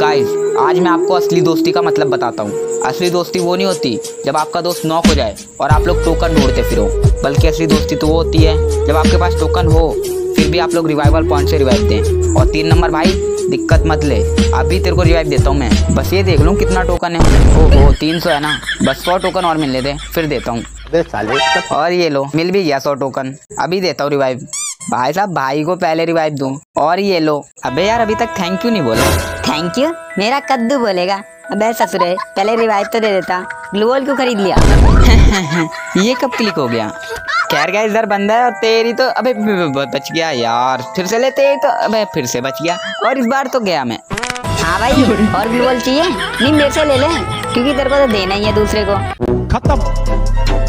Guys आज मैं आपको असली दोस्ती का मतलब बताता हूँ। असली दोस्ती वो नहीं होती जब आपका दोस्त नॉक हो जाए और आप लोग टोकन ढूंढते फिरो। बल्कि असली दोस्ती तो वो होती है जब आपके पास टोकन हो फिर भी आप लोग रिवाइवल पॉइंट से रिवाइव दें। और तीन नंबर भाई दिक्कत मत ले। अभी तेरे को रिवाइव देता हूँ मैं। बस ये देख लूँ कितना टोकन है। ओहो तीन सौ है ना? बस सौ टोकन और मिलने दे फिर देता हूँ। और ये लो मिल भी गया सौ टोकन अभी देता हूँ रिवाइव भाई साहब भाई को पहले रिवाइव दूँ। और ये लो। अबे यार अभी तक थैंक यू नहीं बोला। थैंक यू मेरा कद्दू बोलेगा। अबे ससुरे पहले रिवाइव तो दे देता। ग्लूवल क्यों खरीद लिया? ये कब क्लिक हो गया? खैर गया इधर बंदा है और तेरी तो अबे बच गया यार। फिर से ले तेरी तो अबे फिर से बच गया। और इस बार तो गया मैं। हाँ भाई और ग्लूवल चाहिए? नहीं मेरे से ले ले क्योंकि तेरे को तो देना ही है दूसरे को। खत्म।